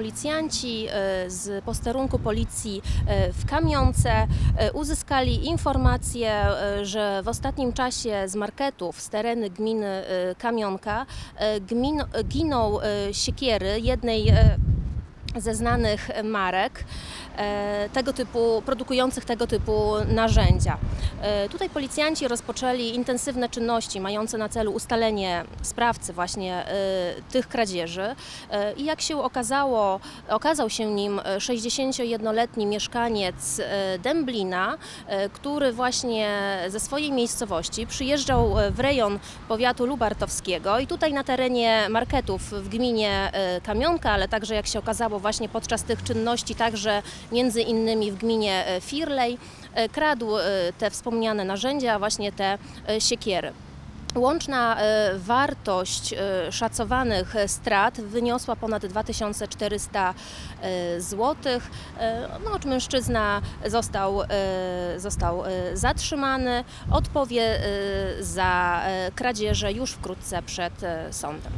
Policjanci e, z posterunku policji e, w Kamionce e, uzyskali informację, że w ostatnim czasie z marketów z tereny gminy Kamionka gmin, giną siekiery jednej ze znanych marek e, tego typu, produkujących tego typu narzędzia. E, Tutaj policjanci rozpoczęli intensywne czynności mające na celu ustalenie sprawcy właśnie e, tych kradzieży i jak się okazało, okazał się nim e, 61-letni mieszkaniec Dęblina, który właśnie ze swojej miejscowości przyjeżdżał w rejon powiatu lubartowskiego i tutaj na terenie marketów w gminie Kamionka, ale także jak się okazało właśnie podczas tych czynności także między innymi w gminie e, Firlej, e, kradł e, te wspomniane narzędzia, właśnie te siekiery. Łączna wartość szacowanych strat wyniosła ponad 2400 zł. No, mężczyzna został, został zatrzymany, odpowie za kradzieże już wkrótce przed sądem.